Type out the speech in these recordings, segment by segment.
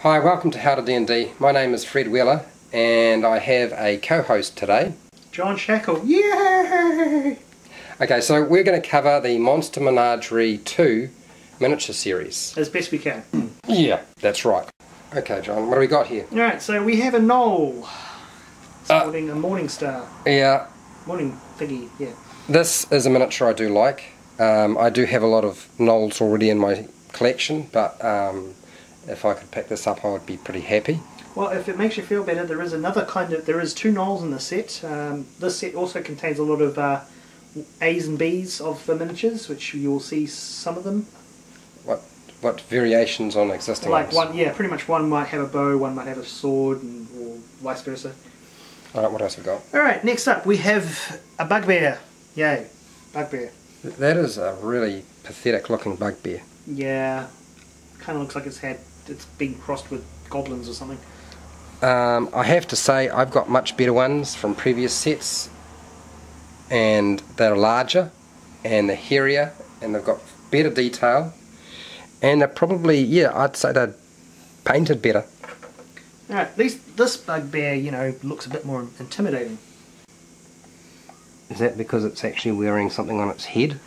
Hi, welcome to How to D&D. My name is Fred Wheeler and I have a co-host today. John Shackle. Yay! Okay, so we're going to cover the Monster Menagerie 2 miniature series. As best we can. Yeah, that's right. Okay, John, what do we got here? Alright, so we have a gnoll. Uh, a morning star. Yeah, Morning thingy, yeah. this is a miniature I do like. Um, I do have a lot of Gnolls already in my collection, but um, if I could pick this up, I would be pretty happy. Well, if it makes you feel better, there is another kind of. There is two gnolls in the set. Um, this set also contains a lot of uh, A's and B's of the miniatures, which you will see some of them. What what variations on existing Like ones? one, yeah, pretty much one might have a bow, one might have a sword, and, or vice versa. All right, what else we got? Alright, next up we have a bugbear. Yay, bugbear. That is a really pathetic looking bugbear. Yeah, kind of looks like it's had it's been crossed with goblins or something. Um, I have to say, I've got much better ones from previous sets, and they're larger, and they're hairier, and they've got better detail, and they're probably, yeah, I'd say they're painted better. Alright, at least this bugbear, you know, looks a bit more intimidating. Is that because it's actually wearing something on its head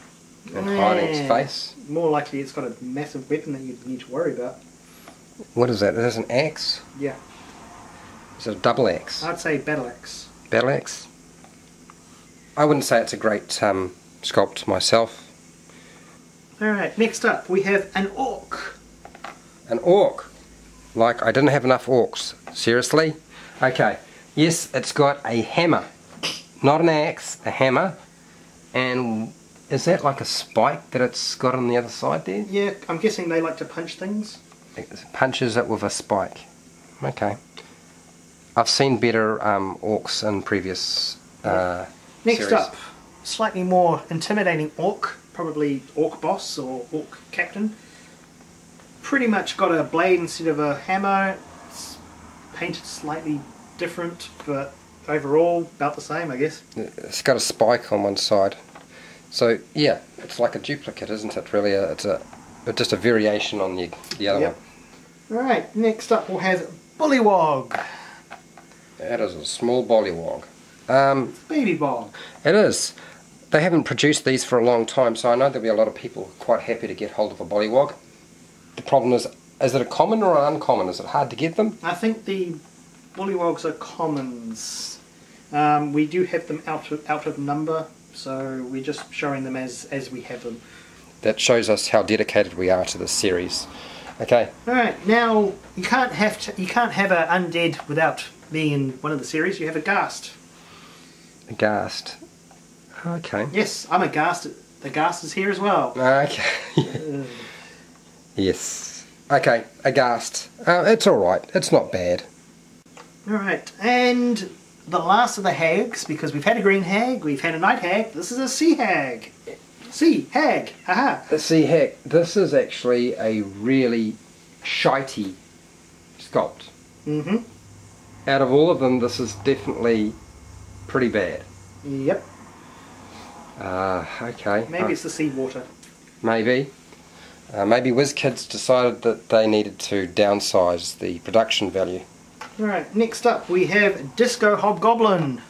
and hiding its face? More likely it's got a massive weapon that you need to worry about. What is that? Is that an axe? Yeah, Is it a double axe? I'd say battle axe. Battle axe? I wouldn't say it's a great um, sculpt myself. Alright, next up we have an orc. An orc. Like, I didn't have enough orcs. Seriously? Okay. Yes, it's got a hammer. Not an axe, a hammer. And is that like a spike that it's got on the other side there? Yeah, I'm guessing they like to punch things. It punches it with a spike. Okay. I've seen better um, orcs in previous uh, Next series. up, slightly more intimidating orc, probably orc boss or orc captain. Pretty much got a blade instead of a hammer. It's painted slightly different, but overall about the same, I guess. It's got a spike on one side. So yeah, it's like a duplicate, isn't it? Really, Uh, it's a but just a variation on the the other Yep. Alright, next up we'll have Bullywug. That is a small bullywug. Um, Baby Bog. it is. They haven't produced these for a long time, so I know there'll be a lot of people quite happy to get hold of a bullywug. The problem is, is it a common or an uncommon? Is it hard to get them? I think the Bullywugs are commons. Um, we do have them out of, out of number, so we're just showing them as, as we have them. That shows us how dedicated we are to this series. Okay, Alright, now you can't have to, you can't have a undead without being in one of the series. You have a ghast. A ghast. Okay. Yes, I'm a ghast. The ghast is here as well. Okay. Yes. Okay, a ghast. Uh, it's alright. It's not bad. Alright, and the last of the hags, because we've had a green hag, we've had a night hag, this is a sea hag. Sea hag, haha. See, heck, this is actually a really shitey sculpt. Mm-hmm. Out of all of them, this is definitely pretty bad. Yep, Uh, okay. maybe Uh, it's the sea water. maybe. Uh, maybe WizKids decided that they needed to downsize the production value. Alright, next up we have Disco Hobgoblin.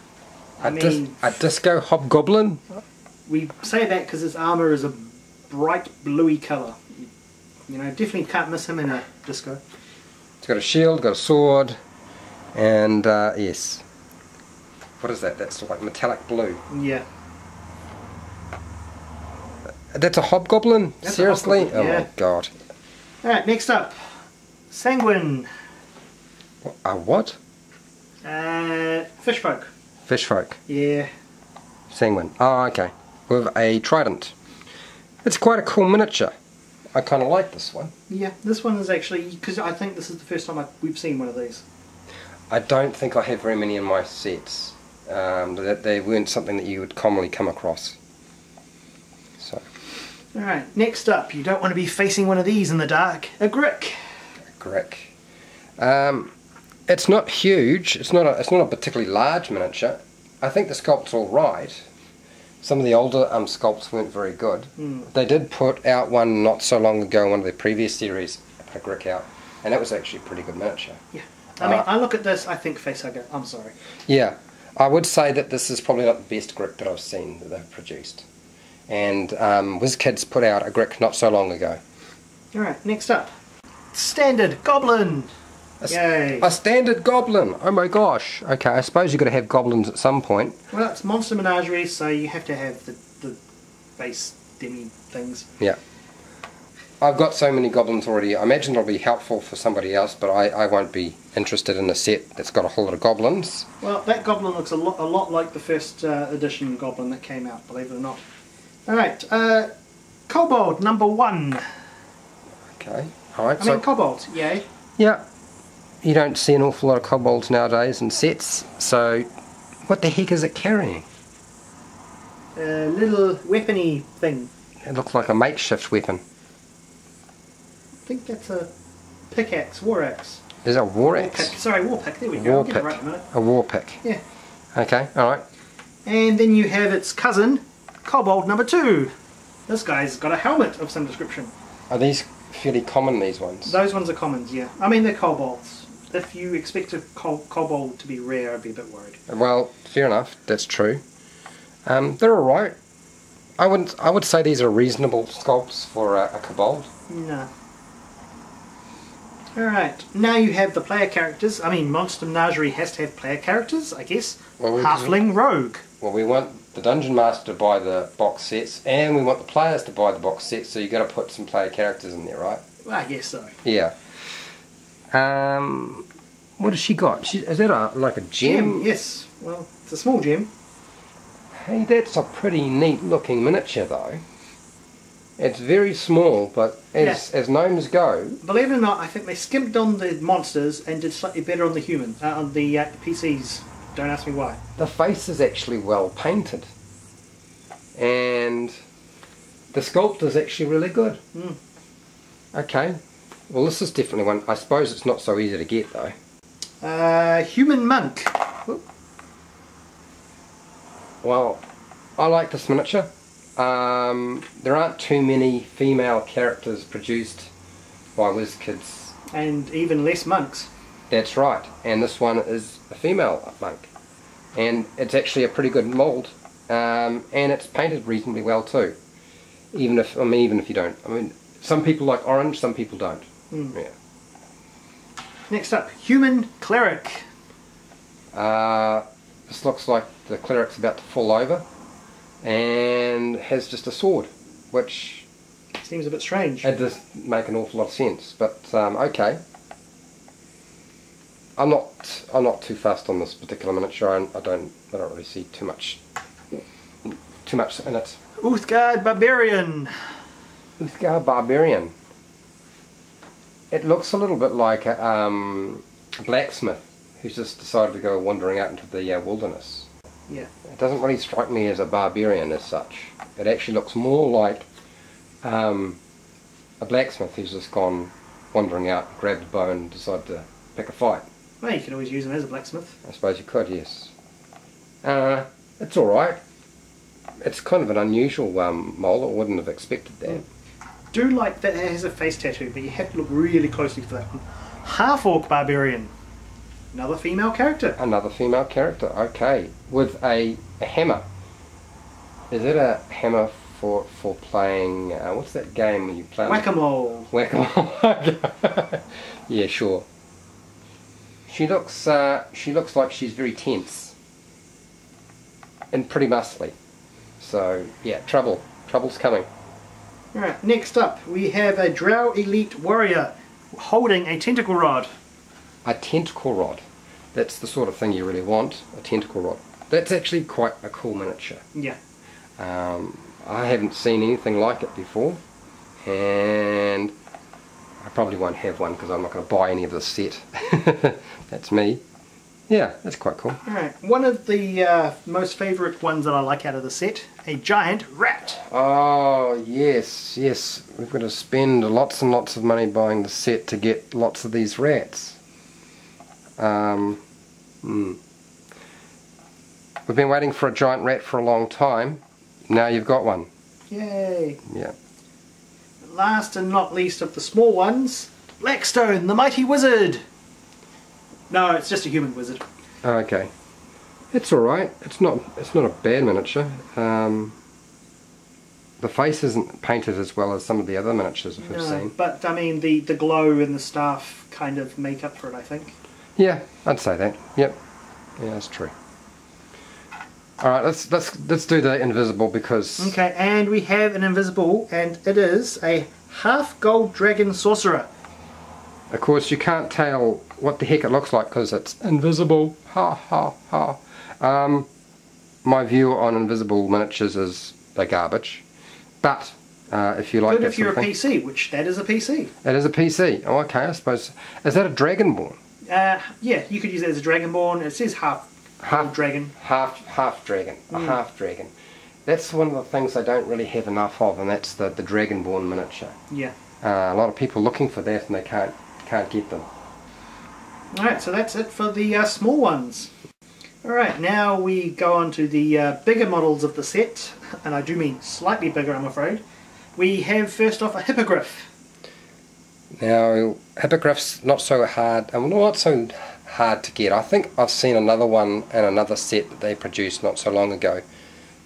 I A, dis- mean, a disco hobgoblin? We say that because his armour is a bright bluey colour. You know, definitely can't miss him in a disco. It's got a shield, got a sword, and uh, yes. What is that? That's like metallic blue. Yeah. That's a hobgoblin? That's a Seriously? hobgoblin, oh my god. Alright, next up. Sahuagin. A what? Uh, Fish folk. Yeah. Sahuagin. Oh, okay. With a trident. It's quite a cool miniature. I kind of like this one. Yeah, this one is actually, because I think this is the first time I, we've seen one of these. I don't think I have very many in my sets. Um, that they weren't something that you would commonly come across. So, Alright, next up, you don't want to be facing one of these in the dark. A Grick. A Grick. Um, it's not huge. It's not. A, it's not a particularly large miniature. I think the sculpt's all right. Some of the older um, sculpts weren't very good. Hmm. They did put out one not so long ago, one of their previous series, a Grick out. and that was actually a pretty good miniature. Yeah. I mean, Uh, I look at this, I think facehugger. I'm sorry. Yeah, I would say that this is probably not the best Grick that I've seen that they've produced. And um, WizKids put out a Grick not so long ago. Alright, next up. Standard Goblin! A, Yay. a standard goblin. Oh my gosh. Okay, I suppose you've got to have goblins at some point. Well, it's Monster Menagerie, so you have to have the, the base demi things. Yeah. I've got so many goblins already. I imagine it'll be helpful for somebody else, but I, I won't be interested in a set that's got a whole lot of goblins. Well, that goblin looks a lot, a lot like the first uh, edition goblin that came out, believe it or not. Alright, uh, Kobold number one. Okay. Alright, I so mean, Kobold, yay. yeah. You don't see an awful lot of kobolds nowadays in sets, so what the heck is it carrying? A little weapony thing. It looks like a makeshift weapon. I think that's a pickaxe, war axe. Is it a war War axe? pick. Sorry, war pick. There we go. War get pick. it right a. A war pick. Yeah. Okay, alright. And then you have its cousin, Kobold number two. This guy's got a helmet of some description. Are these fairly common, these ones? Those ones are commons, yeah. I mean, they're kobolds. If you expect a ko- kobold to be rare, I'd be a bit worried. Well, fair enough, that's true. Um, they're alright. I wouldn't. I would say these are reasonable sculpts for a, a kobold. No. Alright, now you have the player characters. I mean, Monster Menagerie has to have player characters, I guess. Well, we- Halfling Rogue. Well, we want the dungeon master to buy the box sets, and we want the players to buy the box sets. So you've got to put some player characters in there, right? Well, I guess so. Yeah. Um, what has she got? She, is that a like a gem? Gem, yes. Well, it's a small gem. Hey, that's a pretty neat looking miniature, though. It's very small, but as as gnomes go, Believe it or not, I think they skimped on the monsters and did slightly better on the humans, uh, on the uh, PCs. Don't ask me why. the face is actually well painted, and the sculpt is actually really good. Mm. Okay, well this is definitely one. I suppose it's not so easy to get though. Uh, human monk. Well, I like this miniature. Um, there aren't too many female characters produced by WizKids. And even less monks. That's right, and this one is a female monk, and it's actually a pretty good mould, um, and it's painted reasonably well too. Even if I mean, even if you don't, I mean, some people like orange, some people don't. Mm. Yeah. Next up, human cleric. Uh, this looks like the cleric's about to fall over, and has just a sword, which Seems a bit strange. it does make an awful lot of sense. But um, okay. I'm not. I'm not too fast on this particular miniature. I, I don't. I don't really see too much. Too much in it. Uthgardt Barbarian. Uthgardt Barbarian. It looks a little bit like a, um, a blacksmith who's just decided to go wandering out into the uh, wilderness. Yeah. It doesn't really strike me as a barbarian as such. It actually looks more like um, a blacksmith who's just gone wandering out, grabbed a bow and decided to pick a fight. Well, you can always use him as a blacksmith. I suppose you could, yes. Uh, it's alright. It's kind of an unusual um, mole. I wouldn't have expected that. Do like that it has a face tattoo, but you have to look really closely for that one. Half Orc Barbarian. Another female character. Another female character, okay. With a, a hammer. Is it a hammer for for playing, uh, what's that game when you play Whack-a-mole. Whack-a-mole. yeah, sure. She looks uh, she looks like she's very tense and pretty muscly. So yeah, trouble. Trouble's coming. Alright, next up we have a Drow Elite Warrior holding a tentacle rod. A tentacle rod. That's the sort of thing you really want. A tentacle rod. That's actually quite a cool miniature. Yeah. Um, I haven't seen anything like it before, and I probably won't have one because I'm not going to buy any of this set. that's me. Yeah, that's quite cool. Alright, one of the uh, most favourite ones that I like out of the set, a giant rat. Oh, yes, yes. We've got to spend lots and lots of money buying the set to get lots of these rats. Um, hmm. We've been waiting for a giant rat for a long time. Now you've got one. Yay. Yeah. Last and not least of the small ones, Blackstone, the mighty wizard. No, it's just a human wizard. Okay. It's alright. It's not it's not a bad miniature. Um, the face isn't painted as well as some of the other miniatures we've No, seen. but I mean, the, the glow and the staff kind of make up for it, I think. Yeah, I'd say that. Yep. Yeah, that's true. Alright, let's let's let's do the invisible because Okay, and we have an invisible, and it is a half gold dragon sorcerer. Of course you can't tell what the heck it looks like because it's invisible. Ha ha ha. Um, my view on invisible miniatures is they're garbage. But uh, if you like Good if you're a thing- PC, which that is a PC. It is a PC. Oh, okay. I suppose. Is that a Dragonborn? Uh, yeah, you could use it as a dragonborn. It says half Half dragon. half half dragon. A half dragon. That's one of the things I don't really have enough of, and that's the the Dragonborn miniature. Yeah. Uh, a lot of people looking for that, and they can't can't get them. Alright, so that's it for the uh, small ones. Alright, now we go on to the uh, bigger models of the set, and I do mean slightly bigger, I'm afraid. We have first off a hippogriff. Now, hippogriff's not so hard, and not so hard to get. I think I've seen another one and another set that they produced not so long ago,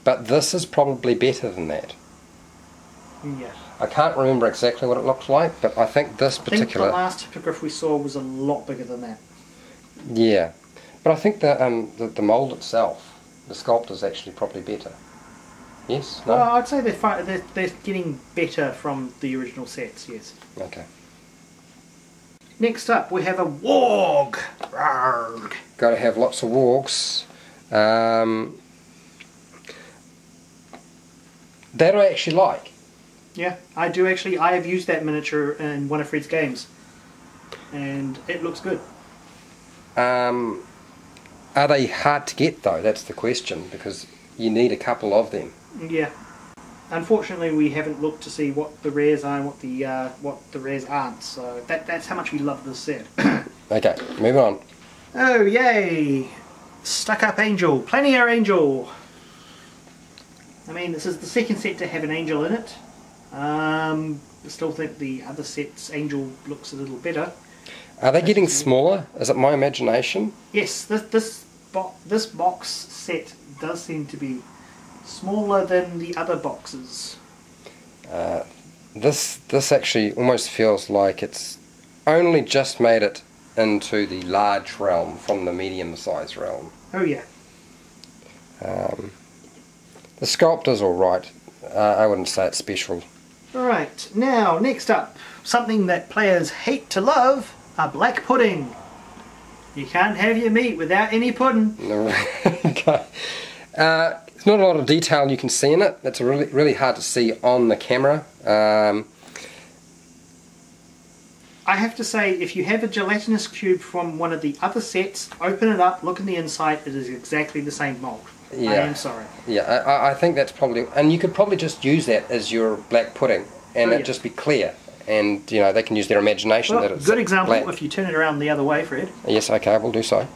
but this is probably better than that. Yeah. I can't remember exactly what it looks like, but I think this particular. I think the last hippogriff we saw was a lot bigger than that. yeah. But I think the um the, the mold itself, the sculpt is actually probably better. Yes. No. Well, I'd say they're, fi- they're, they're getting better from the original sets, yes. Okay. Next up, we have a warg. Rarg. Got to have lots of walks. Um, that I actually like. Yeah, I do actually. I have used that miniature in one of Fred's games, and it looks good. Um, are they hard to get though? That's the question because you need a couple of them. Yeah. Unfortunately, we haven't looked to see what the rares are and what the uh, what the rares aren't. So that that's how much we love this set. Okay, moving on. oh yay! Stuck up angel, Planetar angel. I mean, this is the second set to have an angel in it. Um, I still think the other set's angel looks a little better. Are they getting smaller? Is it my imagination? Yes, this this bo- this box set does seem to be smaller than the other boxes. Uh, this this actually almost feels like it's only just made it into the large realm from the medium size realm. Oh yeah. Um, the sculpt is all right. Uh, I wouldn't say it's special. Alright, now next up, something that players hate to love, a black pudding. You can't have your meat without any pudding. okay. Uh, there's not a lot of detail you can see in it. It's really really hard to see on the camera. Um, I have to say, if you have a gelatinous cube from one of the other sets, open it up, look in the inside, it is exactly the same mold. I Yeah. am sorry. yeah, I, I- I think that's probably, and you could probably just use that as your black pudding, and Oh, it yeah. just be clear. And you know they can use their imagination Well, that it's good example, black. if you turn it around the other way, Fred, Yes, okay, we'll do so.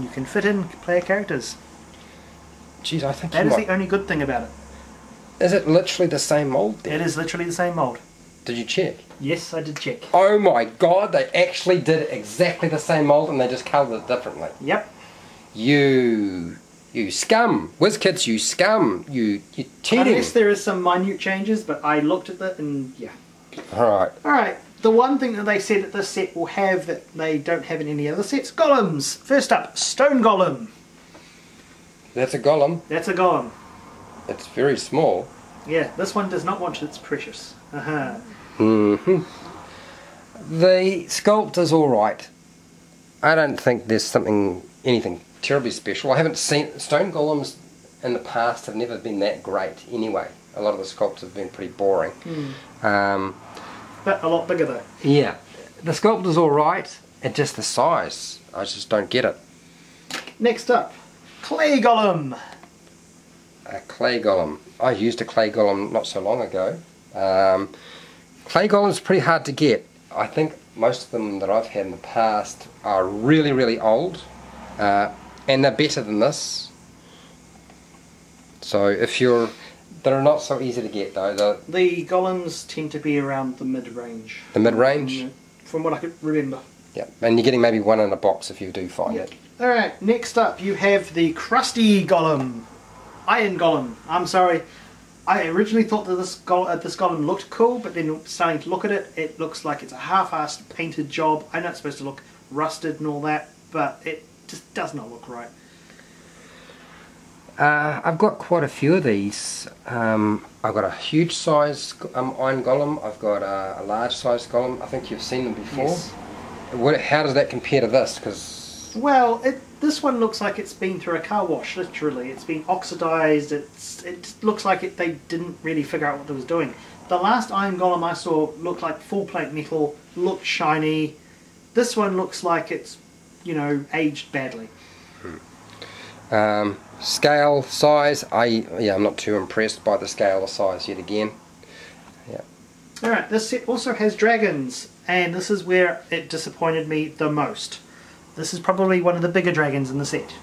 you can fit in player characters. Jeez, I think That is might- the only good thing about it. Is it literally the same mold? Then? It is literally the same mold. Did you check? Yes, I did check. Oh my god, they actually did exactly the same mold and they just coloured it differently. Yep. You, you scum, WizKids, you scum, you, you cheating. Unless there is some minute changes, but I looked at that and yeah. All right, Alright, the one thing that they said that this set will have that they don't have in any other sets, golems. First up, stone golem. that's a golem. That's a golem. It's very small. Yeah, this one does not want its precious. Uh-huh. hmm The sculpt is all right. I don't think there's something anything terribly special. I haven't seen stone golems in the past have never been that great anyway. A lot of the sculptures have been pretty boring. Um, But a lot bigger though. yeah, the sculpt is all right. It's just the size. I just don't get it. Next up, clay golem. A clay golem. I used a clay golem not so long ago. Um, clay golem's pretty hard to get. I think most of them that I've had in the past are really, really old, uh, and they're better than this. So if you're, they're not so easy to get though. The The golems tend to be around the mid-range. the mid range. Mm, from what I could remember. Yeah, and you're getting maybe one in a box if you do find Yep. it. Alright, next up you have the Crusty Golem. Iron Golem. I'm sorry. I originally thought that this, gol- uh, this golem looked cool, but then starting to look at it, it looks like it's a half-assed painted job. I know it's supposed to look rusted and all that, but it just does not look right. Uh, I've got quite a few of these. Um, I've got a huge size um, iron golem. I've got a, a large size golem. I think you've seen them before. Yes. What, how does that compare to this? Because Well, it, this one looks like it's been through a car wash, literally. It's been oxidized. It's it looks like it, they didn't really figure out what it was doing. The last Iron Golem I saw looked like full plate metal, looked shiny. This one looks like it's, you know, aged badly. um, scale size, I yeah, I'm not too impressed by the scale or size yet again. Yeah. Alright, this set also has dragons, and this is where it disappointed me the most. This is probably one of the bigger dragons in the set.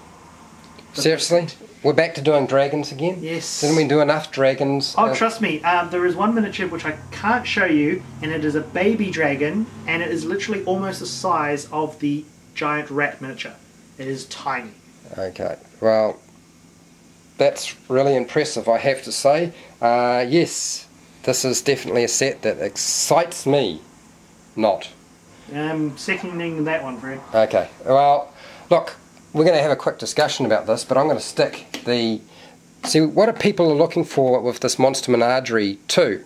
Seriously, we're back to doing dragons again. Yes. Didn't we do enough dragons? Oh, Uh, trust me, um, there is one miniature which I can't show you, and it is a baby dragon, and it is literally almost the size of the giant rat miniature. It is tiny. Okay, well, that's really impressive, I have to say. Uh, yes, this is definitely a set that excites me. Not. Um, seconding that one, Fred. Okay, well, look, we're going to have a quick discussion about this, but I'm going to stick the. See, what are people are looking for with this Monster Menagerie 2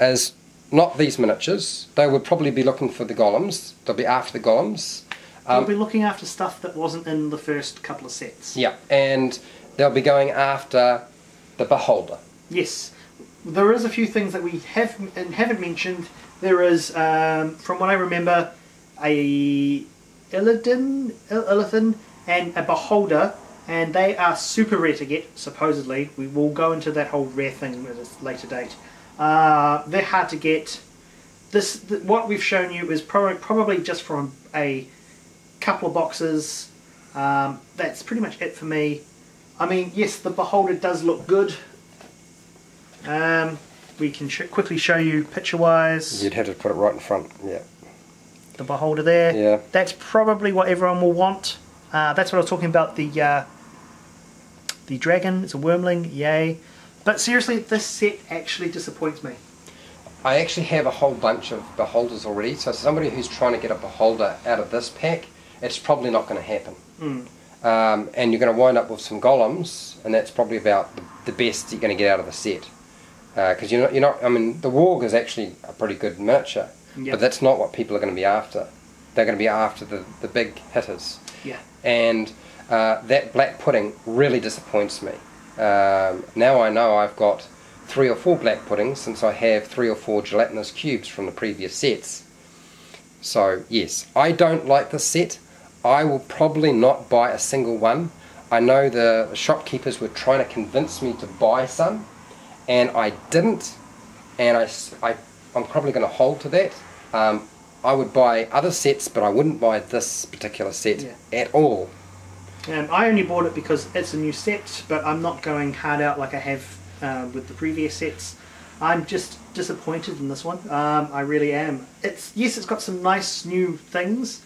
is not these miniatures. They would probably be looking for the golems. They'll be after the golems. We'll Um, be looking after stuff that wasn't in the first couple of sets. yeah, and they'll be going after the Beholder. Yes, there is a few things that we have and haven't mentioned. There is, um, from what I remember, a Illidan, Il- Illithid and a Beholder, and they are super rare to get. Supposedly, we will go into that whole rare thing at a later date. Uh, they're hard to get. This, th- what we've shown you is probably probably just from a couple of boxes. Um, that's pretty much it for me. I mean, yes, the Beholder does look good. Um, we can sh- quickly show you picture-wise You'd have to put it right in front. Yeah. the Beholder there. Yeah. That's probably what everyone will want. Uh, that's what I was talking about. The uh, the dragon. It's a wyrmling. Yay! But seriously, this set actually disappoints me. I actually have a whole bunch of beholders already, so somebody who's trying to get a beholder out of this pack, it's probably not going to happen. Mm. Um, and you're going to wind up with some golems, and that's probably about the, the best you're going to get out of the set. Because you're not, you're not. I mean, the warg is actually a pretty good miniature, Yep. but that's not what people are going to be after. They're going to be after the, the big hitters. Yeah. and uh, that black pudding really disappoints me. Um, now I know I've got three or four black puddings since I have three or four gelatinous cubes from the previous sets. So yes, I don't like this set. I will probably not buy a single one. I know the shopkeepers were trying to convince me to buy some, and I didn't. And I, I, am probably going to hold to that. Um, I would buy other sets, but I wouldn't buy this particular set Yeah. at all. Um, I only bought it because it's a new set, but I'm not going hard out like I have uh, with the previous sets. I'm just disappointed in this one. Um, I really am. It's yes, it's got some nice new things,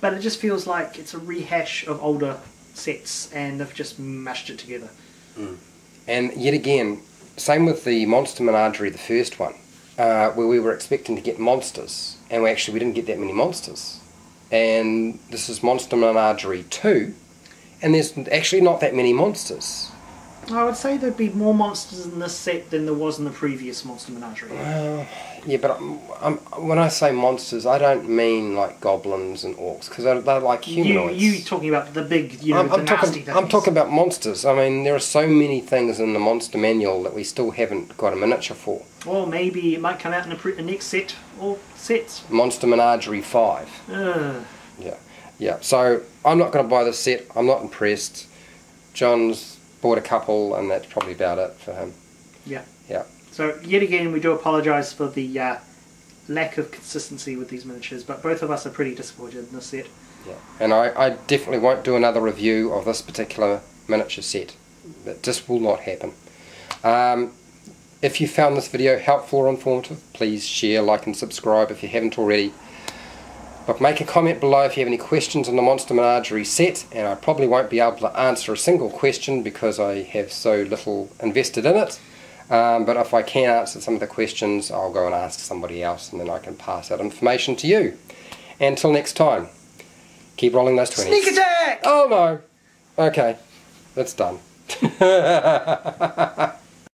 but it just feels like it's a rehash of older sets, and they've just mashed it together. And yet again, same with the Monster Menagerie, the first one, uh, where we were expecting to get monsters, and we actually we didn't get that many monsters. And this is Monster Menagerie 2, and there's actually not that many monsters. I would say there'd be more monsters in this set than there was in the previous Monster Menagerie. Well, yeah, but I'm, I'm, when I say monsters, I don't mean like goblins and orcs, because they're, they're like You, humanoids. you talking about the big, you know, I'm, the I'm nasty talking. things. I'm talking about monsters. I mean, there are so many things in the monster manual that we still haven't got a miniature for. Or maybe it might come out in a, pre- a next set or sets. Monster Menagerie Five. Yeah, yeah. So I'm not going to buy this set. I'm not impressed. John's bought a couple, and that's probably about it for him. Yeah. Yeah. So yet again, we do apologise for the uh, lack of consistency with these miniatures, but both of us are pretty disappointed in this set. Yeah. And I, I definitely won't do another review of this particular miniature set. That just will not happen. Um, if you found this video helpful or informative, please share, like, and subscribe if you haven't already. But make a comment below if you have any questions on the Monster Menagerie set, and I probably won't be able to answer a single question because I have so little invested in it. Um, but if I can answer some of the questions, I'll go and ask somebody else, and then I can pass that information to you. Until next time, keep rolling those 20s. Sneak attack! Oh no! Okay, that's done.